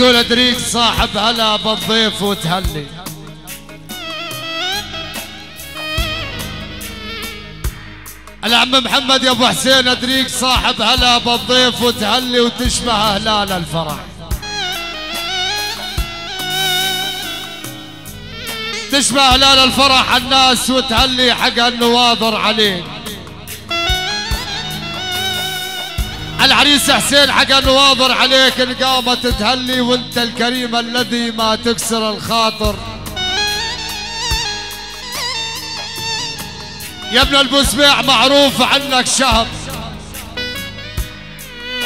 يقول أدريك صاحب هلا بالضيف وتهلي. العم محمد يا أبو حسين أدريك صاحب هلا بالضيف وتهلي وتشبه هلال الفرح. تشبه هلال الفرح الناس وتهلي حق النواظر عليك. العريس حسين حق النواظر عليك إن قامت تهلي وانت الكريم الذي ما تكسر الخاطر. يا ابن البسبيع معروف عنك شهر.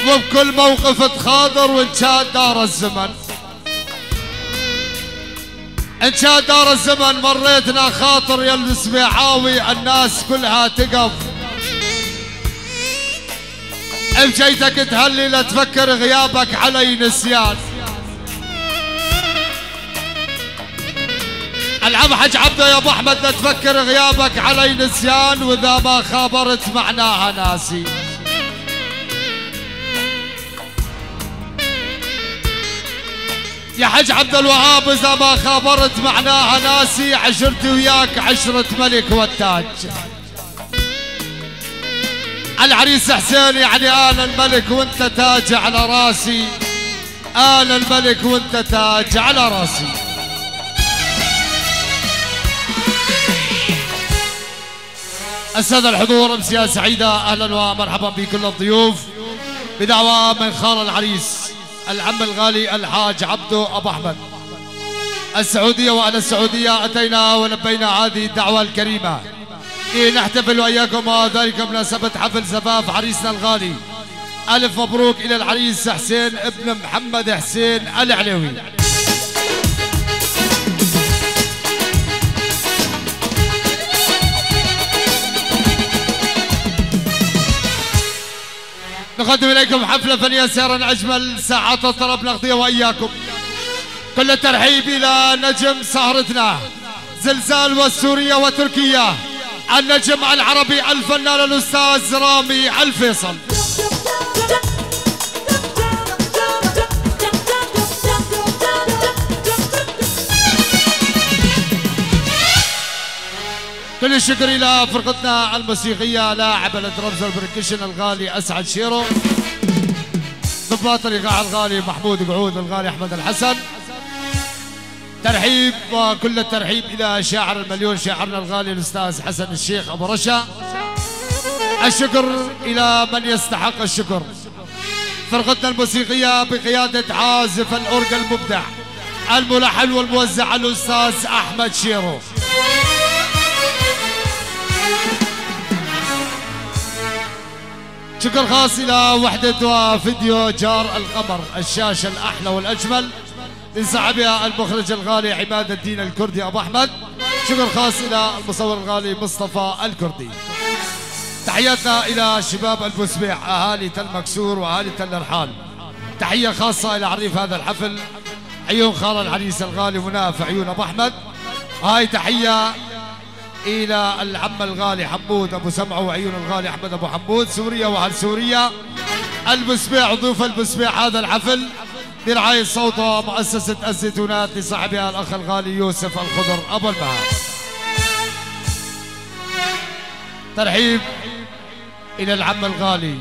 وبكل موقف تخاطر وإن كان دار الزمن. إن كان دار الزمن مريتنا خاطر يا البسبيعاوي الناس كلها تقف. بجيتك تهلي لا تفكر غيابك علي نسيان. العم حج عبده يا أبو أحمد لا تفكر غيابك علي نسيان وإذا ما خابرت معناها ناسي. يا حج عبد الوهاب إذا ما خابرت معناها ناسي عشرتي وياك عشرة ملك والتاج. العريس حسين يعني آل الملك وانت تاج على راسي. آل الملك وانت تاج على راسي. السادة الحضور امسية سعيدة أهلا ومرحبا بكل الضيوف. بدعوة من خال العريس العم الغالي الحاج عبدو أبو أحمد. السعودية وأهل السعودية أتينا ولبينا هذه الدعوة الكريمة. نحتفل وإياكم وذلك بمناسبة حفل زفاف عريسنا الغالي. ألف مبروك إلى العريس حسين ابن محمد حسين العلوي. نقدم إليكم حفلة فنية سيرا أجمل ساعات الطرب نقضيها وإياكم. كل الترحيب إلى نجم سهرتنا زلزال والسورية وتركيا. النجم العربي الفنان الاستاذ رامي الفيصل. كل الشكر إلى فرقتنا الموسيقية لاعب ال drums وال percussion الغالي أسعد شيرو. ضباط الايقاع الغالي محمود قعود الغالي أحمد الحسن. ترحيب وكل الترحيب إلى شاعر المليون شاعرنا الغالي الأستاذ حسن الشيخ أبو رشا. الشكر إلى من يستحق الشكر. فرقتنا الموسيقية بقيادة عازف الأورج المبدع الملحن والموزع الأستاذ أحمد شيرو. شكر خاص إلى وحدة وفيديو جار القمر الشاشة الأحلى والاجمل لصاحبها المخرج الغالي عماد الدين الكردي أبو أحمد. شكر خاص إلى المصور الغالي مصطفى الكردي. تحياتنا إلى شباب البسبيع أهالي تل مكسور وأهالي تل الرحال تحية خاصة إلى عريف هذا الحفل عيون خال العريس الغالي منى في عيون أبو أحمد. هاي تحية إلى العم الغالي حمود أبو سمعة وعيون الغالي أحمد أبو حمود. سوريا وأهل سوريا. البسبيع ضيوف البسبيع هذا الحفل. برعاية صوت ومؤسسة الزيتونات لصاحبها الأخ الغالي يوسف الخضر أبو المهار ترحيب إلى العم الغالي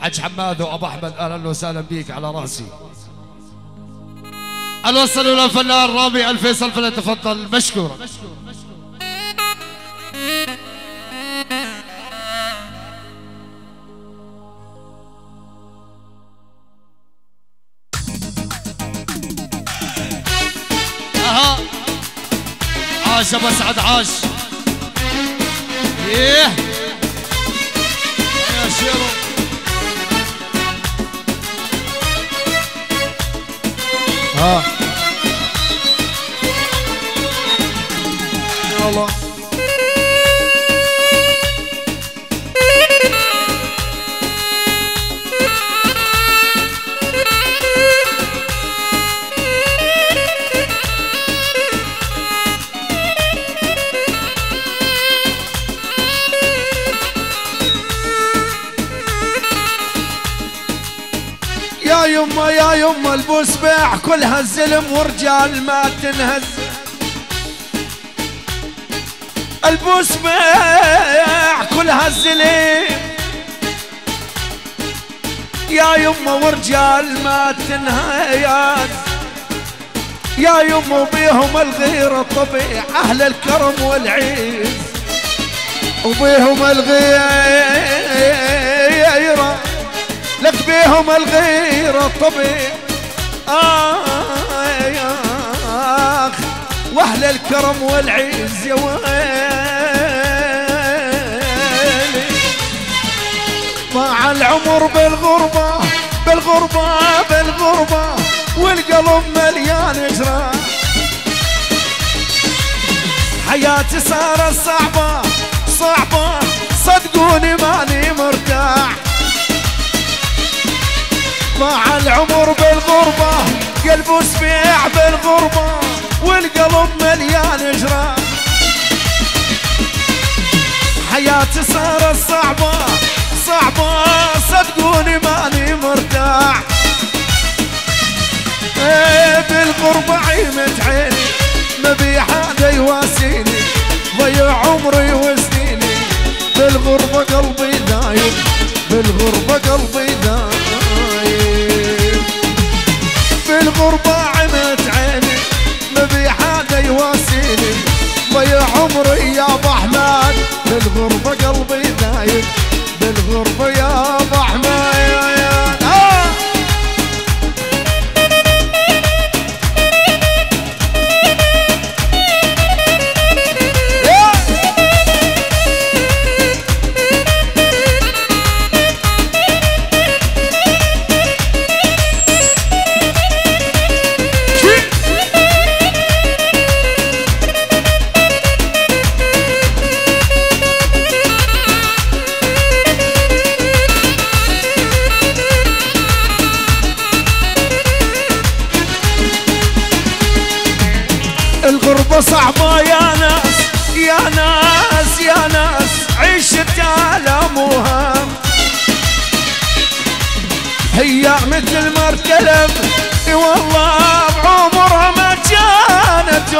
حج حماد وأبو أحمد. أهلا وسهلا بك على رأسي. الوصل إلى الفنان رامي الفيصل فليتفضل مشكورا. عاش أبو اسعد عاش. إيه. يا شيرو ها. يلا كلها الزلم ورجال ما تنهز. البوسبيع كلها الزلم يا يما ورجال ما تنهيز يا يما بيهم الغيرة طبيع أهل الكرم والعيز وبيهم الغيرة لك بيهم الغيرة طبيع آه وأهل الكرم والعز يا ويلي. مع العمر بالغربة بالغربة بالغربة والقلب مليان جراح حياتي صارت صعبة صعبة صدقوني ماني مرتاح. مع العمر بالغربة قلبه سبيع بالغربة والقلب مليان جراح حياتي صارت صعبة صعبة صدقوني ماني مرتاح. إيه بالغربة عيمة عيني ما بي حدا يواسيني ضيع عمري وسنيني. بالغربة قلبي دايم بالغربة قلبي دايم. بالغربة عمت عيني ما بي حدا يواسيني ضيع عمري يا ابو احمد بالغربة هي مثل مركلب والله بعمرها ما كانت.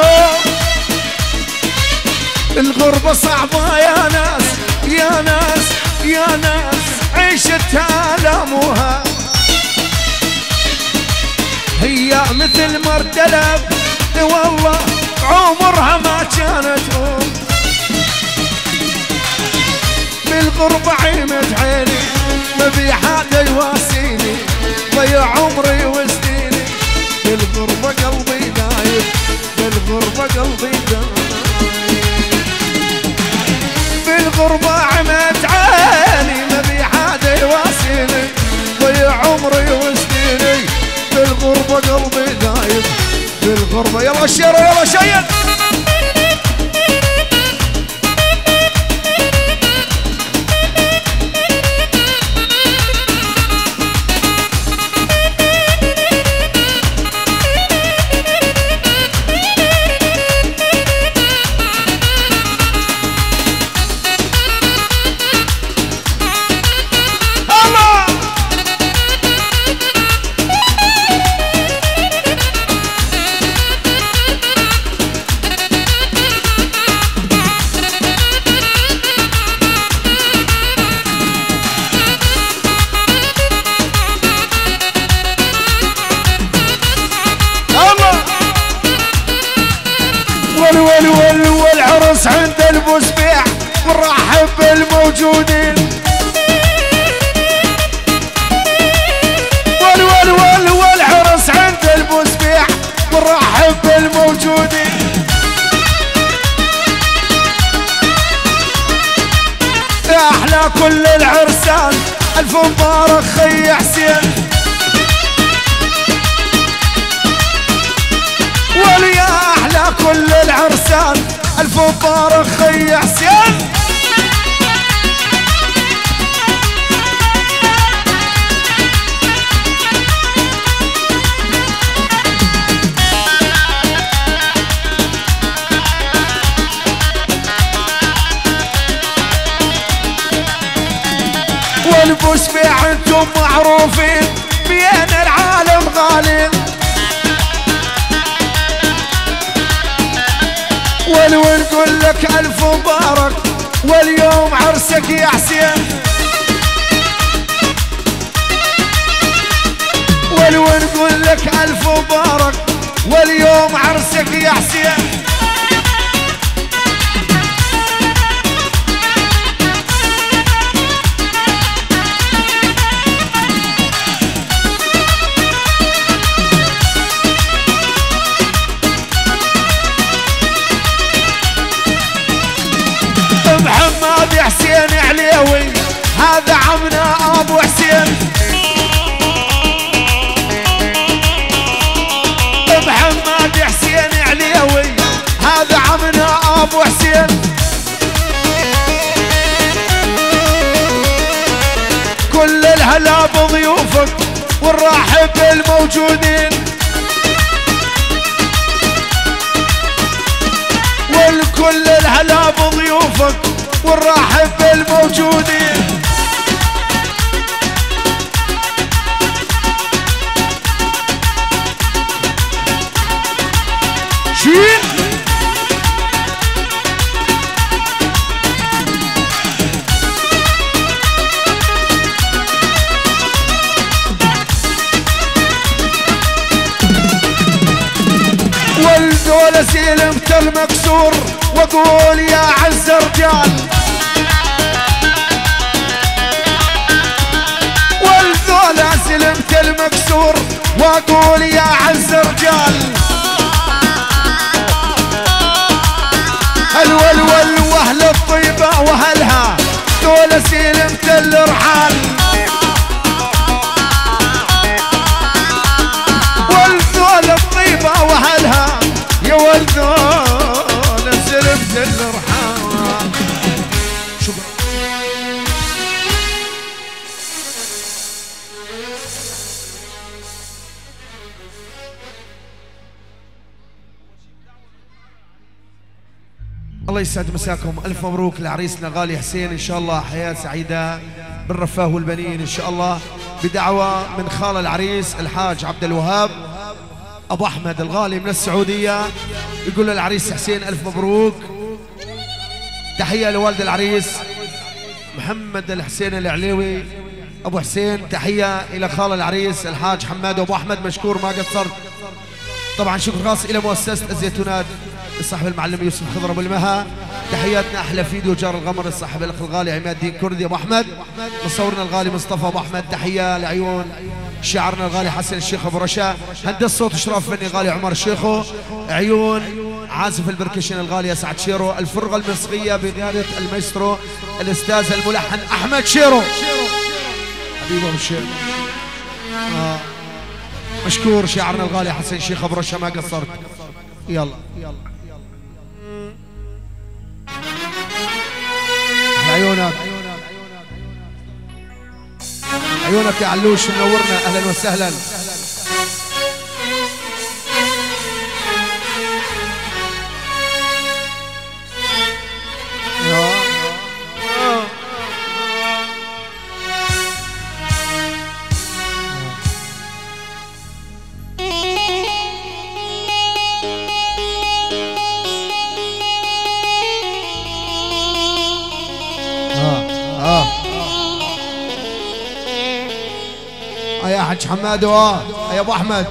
الغربة صعبة يا ناس يا ناس يا ناس عيشت آلام وهام هي مثل مرتلب والله عمرها ما كانت. بالغربة عيمت عيني ما بي حدا يواسيني. ضيع عمري وسنيني. بالغربة قلبي دايب بالغربة قلبي دايب بالغربة عمت عيني ما بي حدا يواسيني. ضيع عمري وسنيني. بالغربة قلبي دايب بالغربة يلا شيرة يلا شيل ألف مبارك خي حسين. وليا أحلى كل العرسان. ألف مبارك خي حسين. وسبيع أنتم معروفين بين العالم غالين. ولو نقول لك ألف مبارك واليوم عرسك يا حسين. ولو نقول لك ألف مبارك واليوم عرسك يا واقول يا عز رجال الولول وأهل الطيبة وأهلها. دول سلمت الرحال. الله يسعد مساكم. ألف مبروك لعريسنا غالي حسين. إن شاء الله حياة سعيدة. بالرفاه والبنين إن شاء الله. بدعوة من خال العريس الحاج عبد الوهاب. أبو أحمد الغالي من السعودية. يقول للعريس حسين ألف مبروك. تحية لوالد العريس محمد الحسين العليوي. أبو حسين تحية إلى خال العريس الحاج حماد. أبو أحمد مشكور ما قصرت. طبعا شكر خاص إلى مؤسسة الزيتونات. صاحب المعلم يوسف خضر أبو المها. تحياتنا أحلى فيديو جار الغمر الصاحب الاخ الغالي عماد الدين كردي أبو أحمد. مصورنا الغالي مصطفى أبو أحمد. تحية لعيون شاعرنا الغالي حسن الشيخ أبو رشا. هندسة صوت إشراف فني غالي عمر الشيخو عيون عازف ال percussion الغالي اسعد شيرو. الفرقه الموسيقية بقياده المايسترو الأستاذ الملحن أحمد شيرو. أبو الشيخ آه. مشكور شاعرنا الغالي حسن شيخ أبو رشا ما قصرت. يلا. عيونك عيونك يا علوش منورنا. أهلا وسهلا. آه يا أبو أحمد.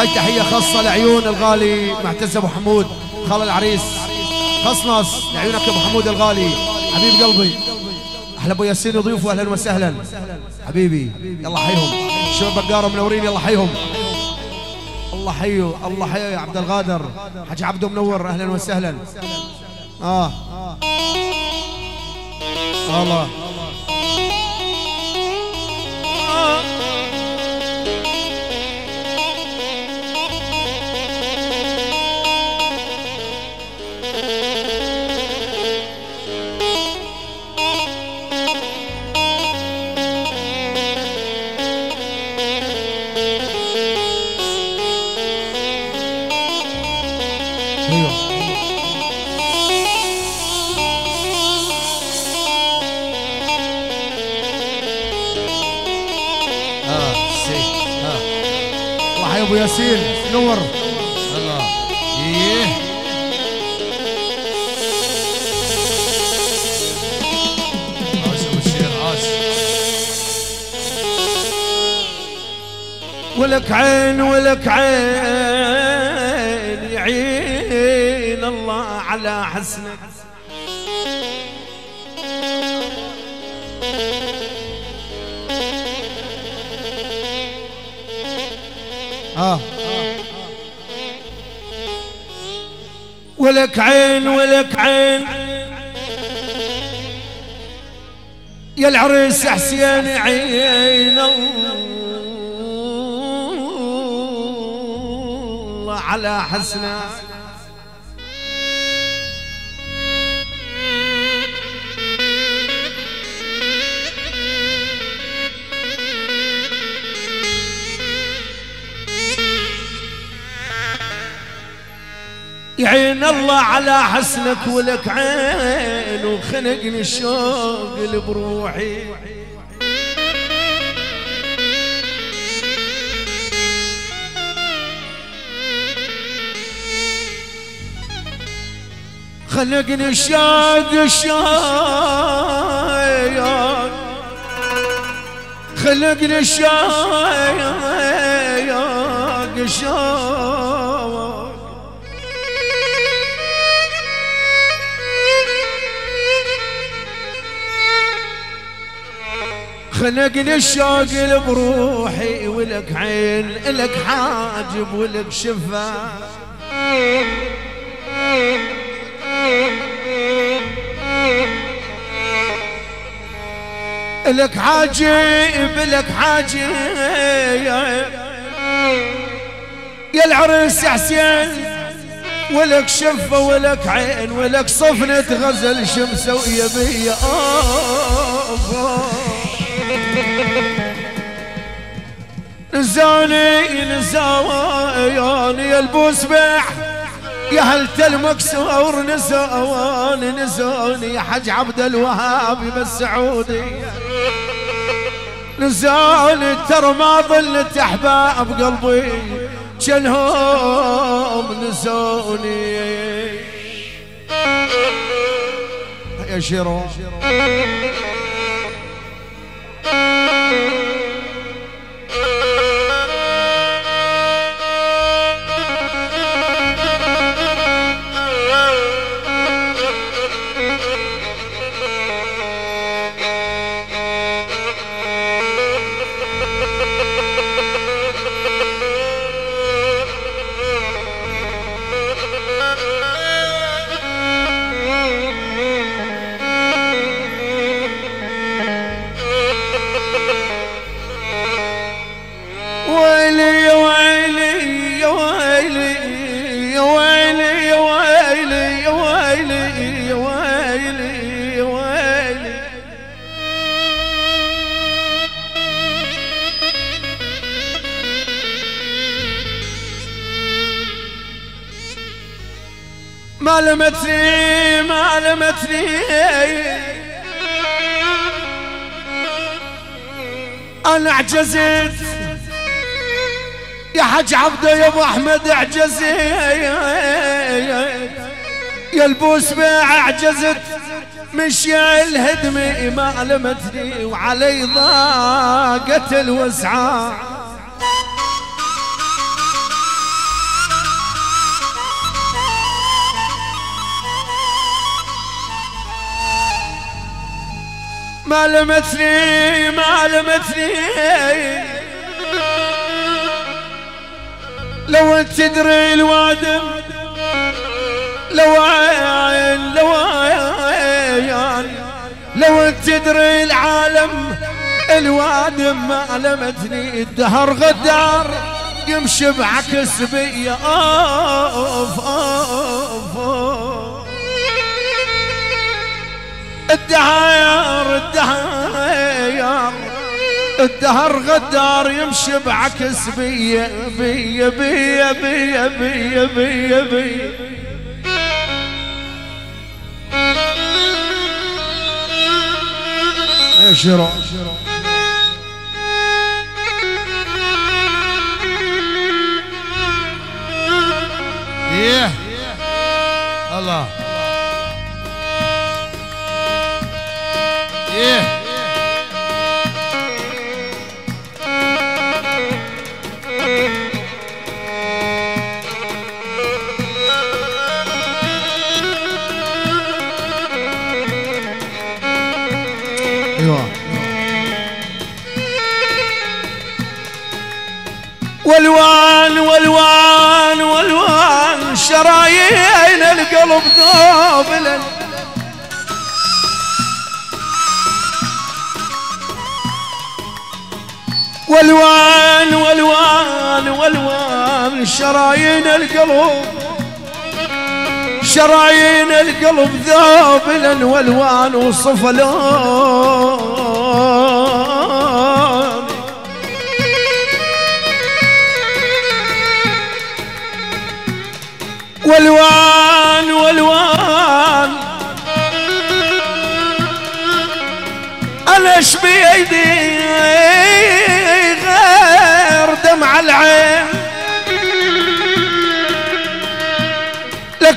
وهي تحية خاصة لعيون الغالي معتز أبو حمود خال العريس. خصنص لعيونك أبو حمود الغالي. حبيب قلبي أحلى أبو ياسين وضيوفه أهلا وسهلا. حبيبي يلا حيهم. شباب بقاره منورين يلا حيهم. الله حيو الله حيو يا عبد الغادر. حاج عبده منور أهلا وسهلا. آه. الله. ولك عين ولك عين يعين الله على حسنك. آه. ولك عين ولك عين. يا العريس حسين عين الله. على حسنك يعين الله على حسنك ولك عين وخنقني الشوق اللي بروحي. خلقني الشوق الشوق خلقني الشوق الشوق خلقني الشوق بروحي ولك عين لك حاجب ولك شفا. لك حاجب لك حاجب يا العرس يا حسين ولك شفة ولك عين ولك صفنة غزل شمسة ويا بيا نزاني يا البوسبح يا هل المكسور نزاني نزاني يا حج عبد الوهاب بالسعودي نزاني ترى ما ظلت أحباب قلبي. جنهم نزوني يا شيرو ما لمتني ما لمتني أنا اعجزت. يا حج عبده يا أبو أحمد اعجزت. يا البوس بيع اعجزت. مشي الهدمي ما لمتني وعلي ضاقت الوسعة. ما لمتني ما لمتني. لو انت تدري الوادم لو عين لو عين. لو انت تدري العالم الوادم ما لمتني. الدهر غدار يمشي بعكس بيا أوف أوف أوف. الدهر الدهر الدهر غدار يمشي بعكس بي بي بي بي بي بي بي, بي إيه. الله. إيه؟ أيوه. والوان والوان والوان شرايين القلب ذوبلا والوان والوان والوان شرايين القلب. شرايين القلب ذوبلا والوان وصفلان والوان والوان. أنا إيش بيدي؟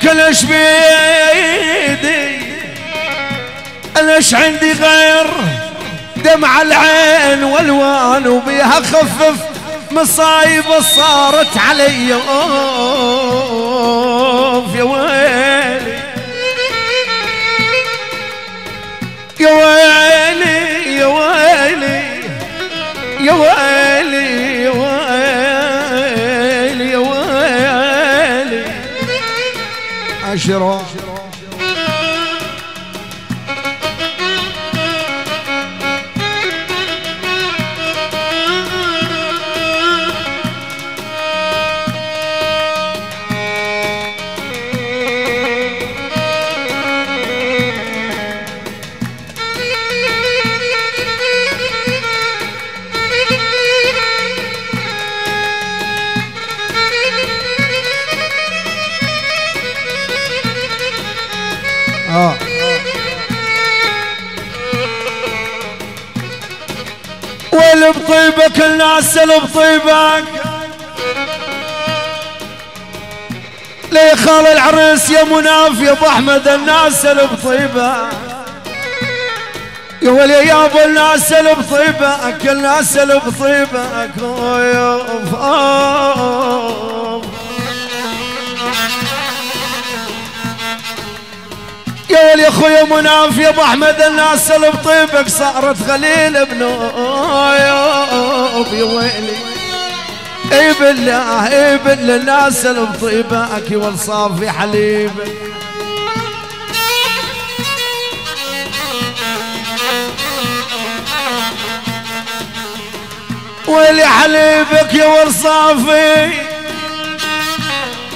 إيش بيدي. إيش عندي غير دمع العين والوان وبيها خفف مصايب صارت علي. أوف يا ويلي. يا ويلي يا ويلي يا ويلي. عشرة واللي بطيبك الناس اللي بطيبك. ليه خال العريس يا مناف يا أبو أحمد الناس اللي بطيبك. يا ولي يا أبو الناس اللي بطيبك الناس اللي بطيبك. أوف أوف يا اخويا مناف يا أبو أحمد الناس اللي بطيبك صارت خليل بنوف يا ويلي. إي بالله إي بالله الناس اللي بطيبك والصافي حليبك ويلي حليبك يا والصافي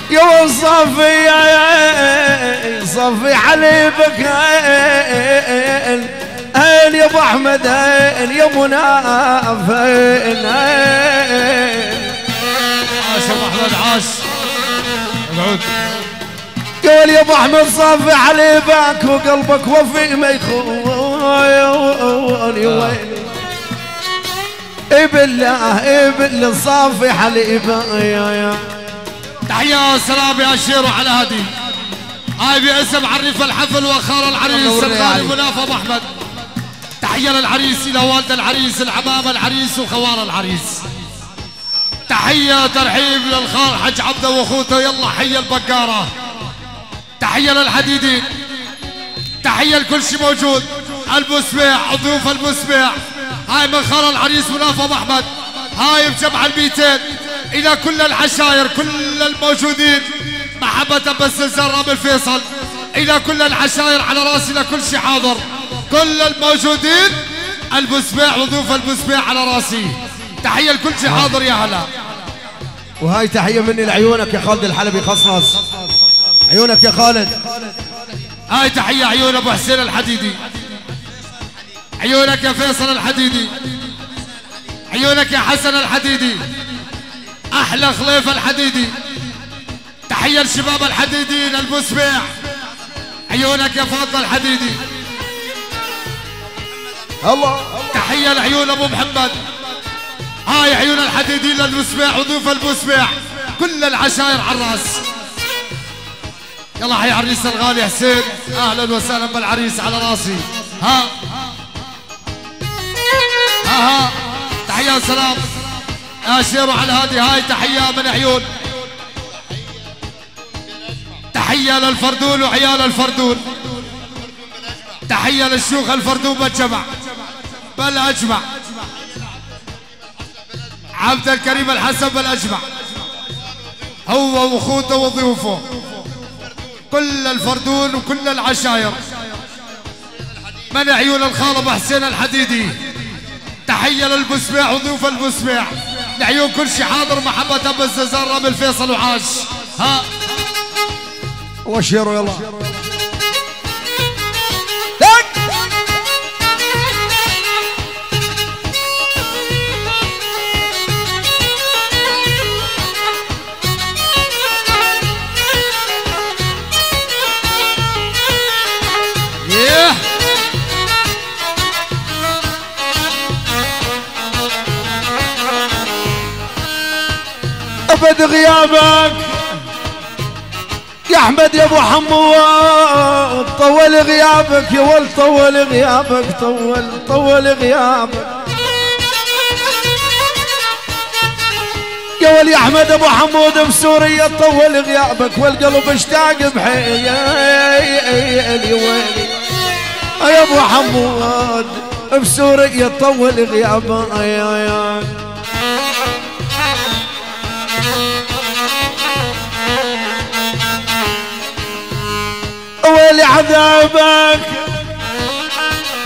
يا والصافي يا يا صافي حليبك هين هين يا أبو أحمد هين يا مناف هين هين عاش أبو أحمد عاش. اقعد قول يا أبو أحمد صافي حليبك وقلبك وفي ما يخون يا ويلي. اي بالله بالله صافي يا يا تحية وسلام يا شيرو على هادي. هاي باسم عريف الحفل وخال العريس الغالي علي. مناف أبو أحمد. تحية للعريس إلى والد العريس العمام العريس وخوال العريس. تحية ترحيب للخال حج عبده وأخوته يلا حي البقارة. تحية للحديدين. تحية لكل شيء موجود. المسبع ضيوف المسبع هاي من خال العريس مناف أبو أحمد. هاي بجمع البيتين إلى كل العشاير كل الموجودين. محبة بالزلزال رامي فيصل إلى كل العشاير على راسي إلى كل شيء حاضر. كل الموجودين المسبع وضيوف المسبع على رأسي. تحية لكل شيء حاضر يا هلا. وهاي تحية مني لعيونك يا خالد الحلبي خصنص عيونك يا خالد. هاي تحية عيون أبو حسين الحديدي. عيونك يا فيصل الحديدي. عيونك يا حسن الحديدي. أحلى خليفة الحديدي. تحية لشباب الحديدين المسبع عيونك يا فاضل الحديدي الله. تحية لعيون أبو محمد. هاي عيون الحديدين للمسبع وضيوف المسبع كل العشاير على الرأس. يلا حي عريس الغالي حسين. أهلا وسهلا بالعريس على راسي. ها. ها ها. تحية وسلام. اشيروا على هذه هاي تحية من عيون. تحية للفردون وعيال الفردون تحية للشيوخ الفردون بالجمع بل أجمع. عبد الكريم الحسن بل أجمع. هو وأخوته وضيوفه. كل الفردون وكل العشاير. من عيون الخالب حسين الحديدي. تحية للبسبيع وضيوف البسبيع لعيون كل شي حاضر محبة بالززار رامي الفيصل وعاش. ها. وشيروا يلا. أبد غيابك. يا أحمد يا أبو حمود طول غيابك يا ولد طول غيابك طول طول غيابك. يا ولي أحمد أبو حمود بسوريا طول غيابك والقلب اشتاق بحيل يا يا أبو حمود بسوريا طول غيابك. يا يا ويلي عذابك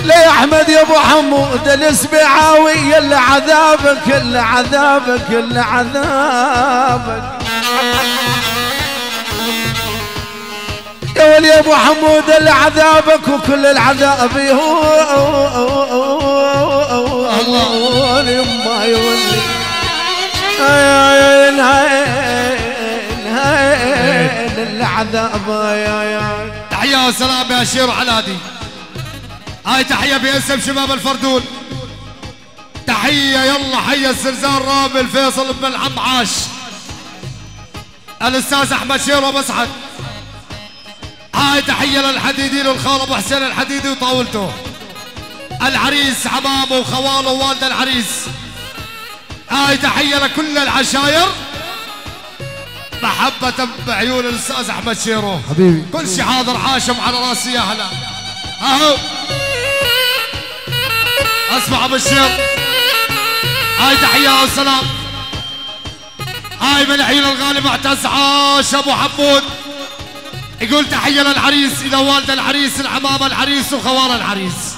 ليه يا احمد يا ابو حمود الاسبعاوي الا عذابك الا عذابك عذابك يا ولي يا ابو حمود الا عذابك وكل العذاب هو الله ما يولي العذاب يا يا تحية وسلام يا شير علادي. هاي تحية باسم شباب الفردون. تحية يلا حي الزلزال رامي الفيصل بن العم عاش الأستاذ أحمد شير ومسعد هاي تحية للحديدين والخال أبو حسين الحديدي وطاولته. العريس عمامه وخواله ووالد العريس. هاي تحية لكل العشاير. محبة بعيون الأستاذ أحمد شيرو. حبيبي. كل شي حاضر عاشم على راسي يا هلا. أهو. أسمع أبو الشير هاي تحية وسلام هاي من عيون الغالي معتز عاش أبو حمود. يقول تحية للعريس إلى والد العريس العمامة العريس وخوال العريس.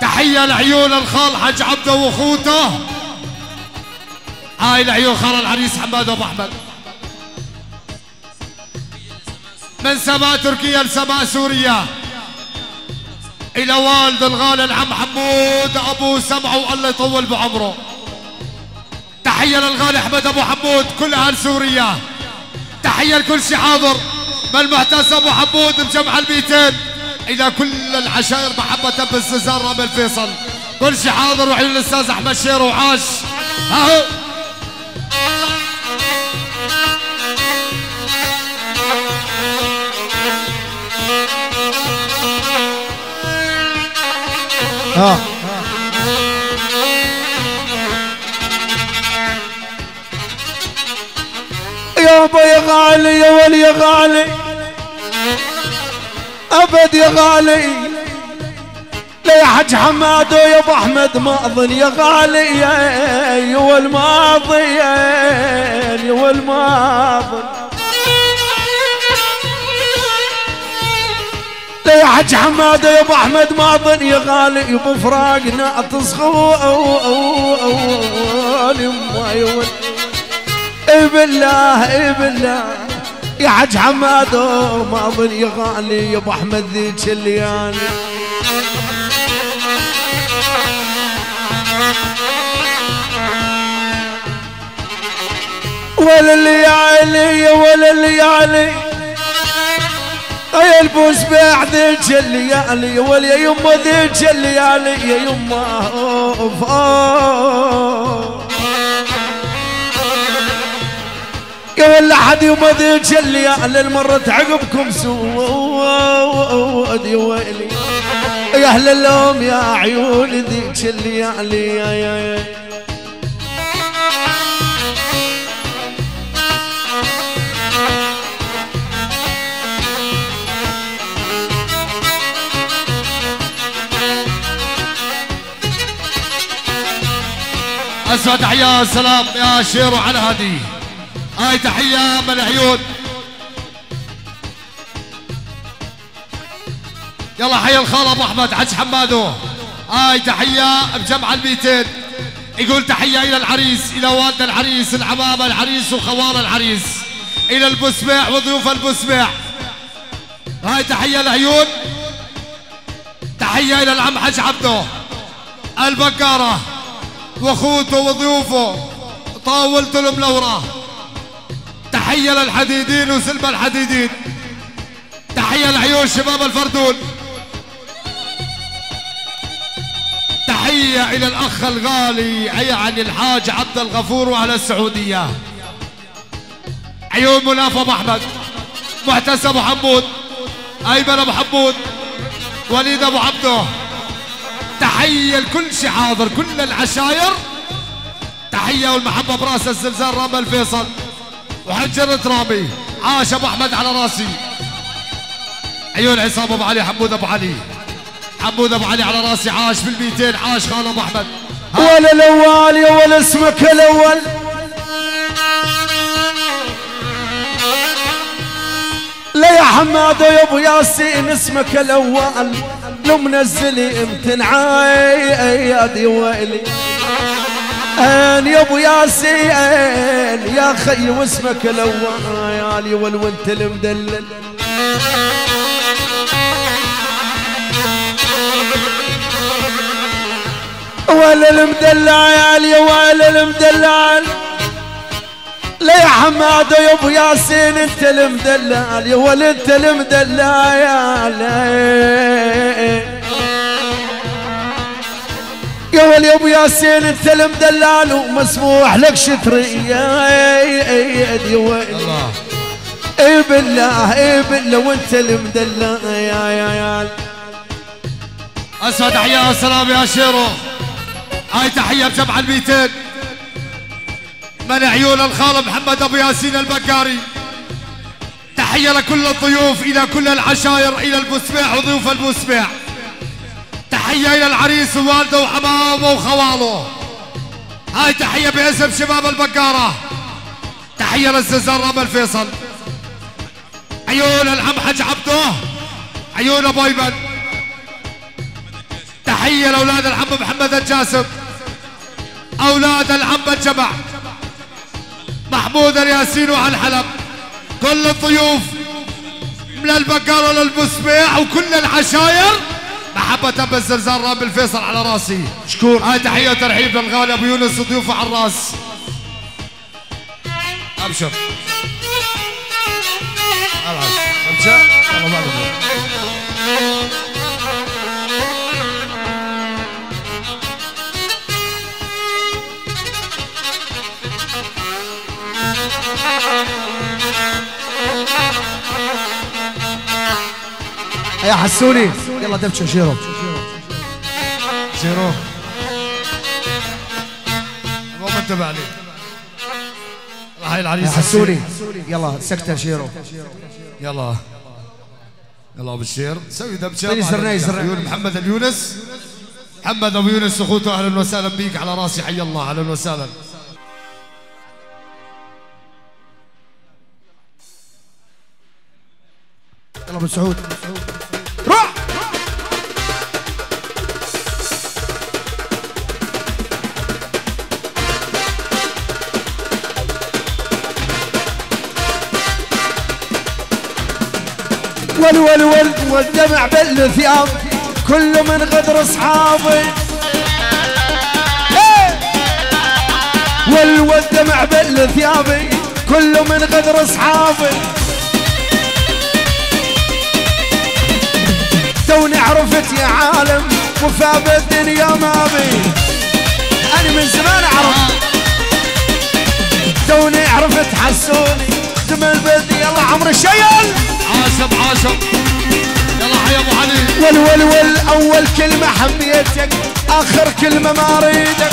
تحية لعيون الخال حج عبده وأخوته. هاي لعيون خال العريس حماد أبو أحمد. من سماء تركيا لسماء سوريا. إلى والد الغالي العم حمود ابو سمعه والله يطول بعمره. تحية للغالي أحمد أبو حمود كل أهل سوريا. تحية لكل شي حاضر. من المعتز أبو حمود بجمع الميتين إلى كل العشائر محبة باستزار رامي الفيصل. كل شي حاضر وعيون الأستاذ أحمد شير وعاش. اهو ها. يابا يا غالي يا ولي يا غالي. أبد يا غالي. يا حج حماد ويا أبو أحمد ماضن يا غالي يا والماضي يا والماضي. يا حج حماده يا أبو أحمد ما ظن يا غالي يبو فراقنا تصغو أو أو أو ما يول. إي بالله إي بالله. يا حج حماده ما ظن يا غالي يا أبو أحمد ذيك الليالي. ولا الليالي ولا الليالي يا بوس بعد الليالي واليا يما ذيك الليالي يا يما. أوف يا ولا حد يما ذيك الليالي المرت عقبكم سود يا ويلي. يا أهل اللوم يا عيون ذيك الليالي يا يا يا. اسمع تحية سلام يا شيرو على هادي هاي تحية من عيون يلا حي الخال ابو احمد حج حمادو هاي تحية بجمع الميتين. يقول تحية إلى العريس إلى والد العريس العمام العريس وخوال العريس. إلى البسمع وضيوف البسمع هاي تحية العيون تحية إلى العم حج عبده. البقارة. وأخوته وضيوفه. طاولت الملورة تحية للحديدين وسلم الحديدين. تحية لعيون شباب الفردون. تحية إلى الأخ الغالي يعني الحاج عبد الغفور وأهل السعودية. عيون مناف أبو أحمد معتز أبو حمود أيمن أبو حمود وليد أبو عبده. تحية لكل شي حاضر كل العشاير. تحية والمحبة براس الزلزال رامي الفيصل. وحجرة رامي عاش أبو أحمد على راسي. عيون عصام أبو علي حمود أبو علي. حمود ابو علي على راسي عاش بالميتين عاش خال أبو أحمد. ولا الأول يا ولا اسمك الأول. لا يا حماد يا أبو ياسين اسمك الأول لو منزلي امتنعي يا ويلي. أن يا أبو ياسين يا خي واسمك الأول والونت المدلل. ولا المدلع يا ولا المدلع لا يا حماد يا أبو ياسين أنت المدلع يا ولد انت المدلع يا يا ولي أبو ياسين أنت المدلال ومسموح لك شتري. يا ولي إي بالله إي بالله وأنت المدلال يا يا يا أسعد تحيه والسلام يا شيرو. هاي تحية بجمع الميتين. من عيون الخال محمد أبو ياسين البكاري. تحية لكل الضيوف إلى كل العشاير إلى المسمع وضيوف المسمع. تحية إلى العريس ووالده وحمامه وخواله. هاي تحية باسم شباب البكارة. تحية للزلزال رام الفيصل. عيون العم حج عبده. عيون أبو أيمن. تحية لأولاد العم محمد الجاسم. أولاد العم الجمع محمود الياسين وعلى الحلب كل الضيوف. من البقالة للمسمع وكل العشاير. محبة بالزلزال راب الفيصل على راسي. شكور. هاي تحية وترحيب للغالي أبو يونس وضيوفه على الراس. أبشر. أبشر. يا حسوني. يلا دبشو شيرو شيرو مو منتبه عليه. هاي العريس. يا حسوني. يلا سكتة شيرو يلا. يلا أبو الشير. سوي دبشة. يسرنا محمد اليونس محمد أبو يونس أخوته أهلا وسهلا بيك على راسي. حي الله أهلا وسهلا. يلا أبو سعود. روح! ول ول ول والدمع بالثياب كل من غدر أصحابي. ول والدمع بالثياب كل من غدر أصحابي. عرفت يا عالم وفا بالدنيا ما بي. أنا من زمان اعرف توني عرفت حسوني دم البدي يلا عمري شيل. عاشم عاشم. يلا حيا أبو علي ول ول ول أول كلمة حبيتك آخر كلمة ما اريدك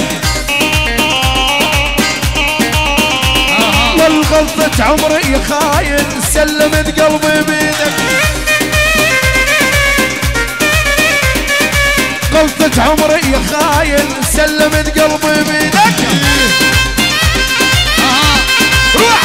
والغلطة عمري خاين سلمت قلبي بيدك. غلطة عمري خاين سلمت قلبي بيدك أها روح.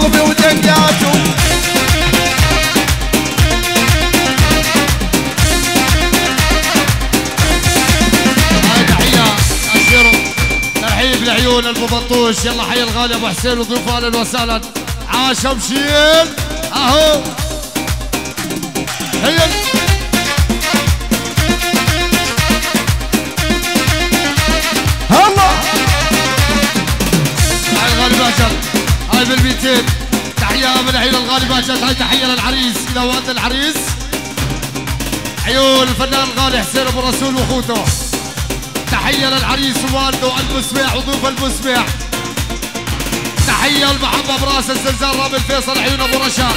قلبي أشيرو ترحيب لعيون أبو بطوش. يلا حي الغالي أبو حسين وضيوفه أهلا وسهلا عاش مشيل أهو. هي 200 تحية من عيون الغالي هاي تحية للعريس. إلى وقت العريس. عيون الفنان الغالي حسين أبو رسول واخوته تحية للعريس ووالده المسمع وضيوف المسمع. تحية المحبة براس الزلزال رامي فيصل عيون أبو رشاد.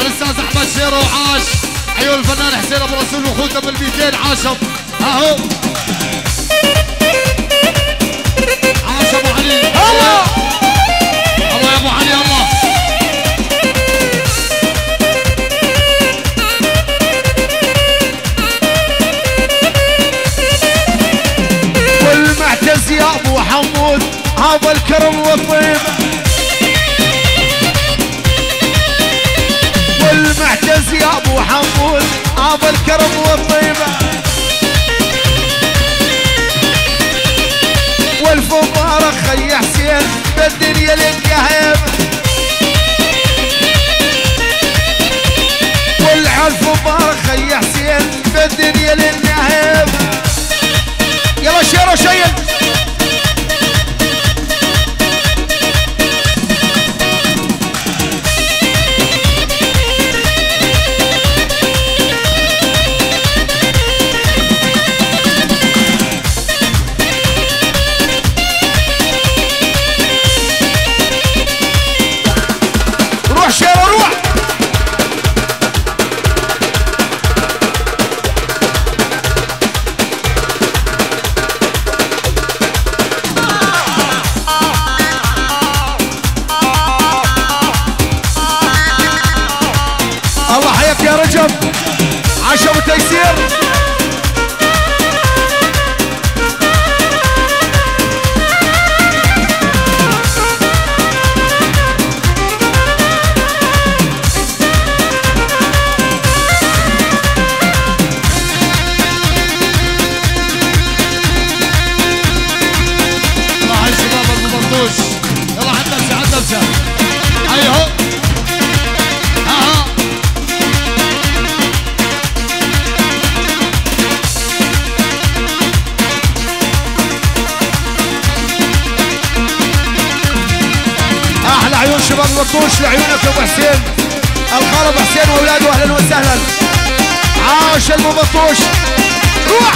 الأستاذ أحمد شيرو عاش عيون الفنان حسين أبو رسول واخوته بال 200 عاشم الكرم والطيبة. والف خي حسين بالدنيا لك هيبه والعلف مبارك خي حسين بالدنيا لك هيبه يلا شيرو شيل. Achamos o terceiro. وش لعيونك يا أبو حسين. الغرب حسين وأولاده أهلا وسهلا. عاش المبطوش. روح!